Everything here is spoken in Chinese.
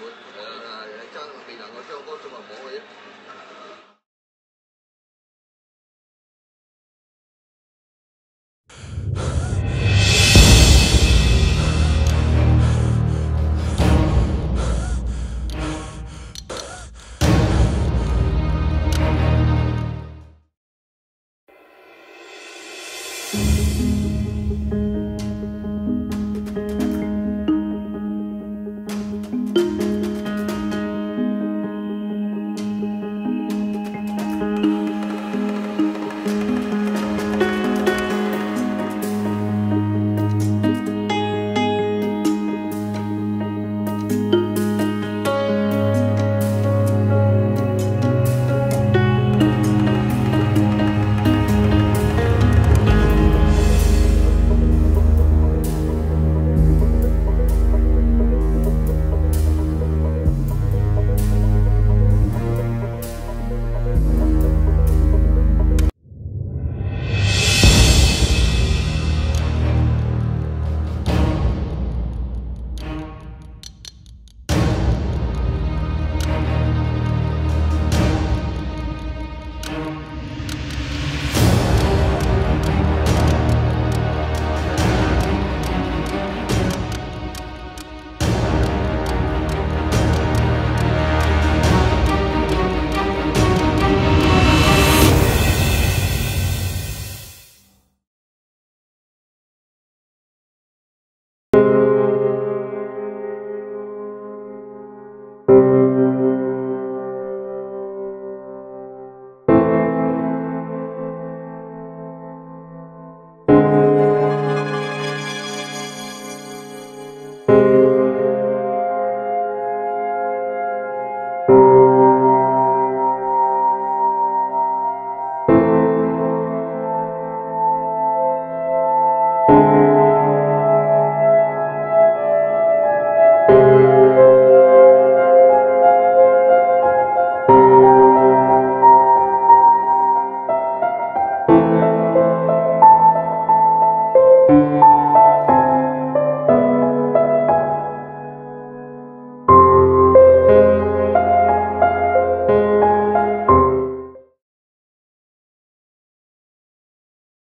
我呃，诶，真未能去唱歌，仲系唔嘅啫。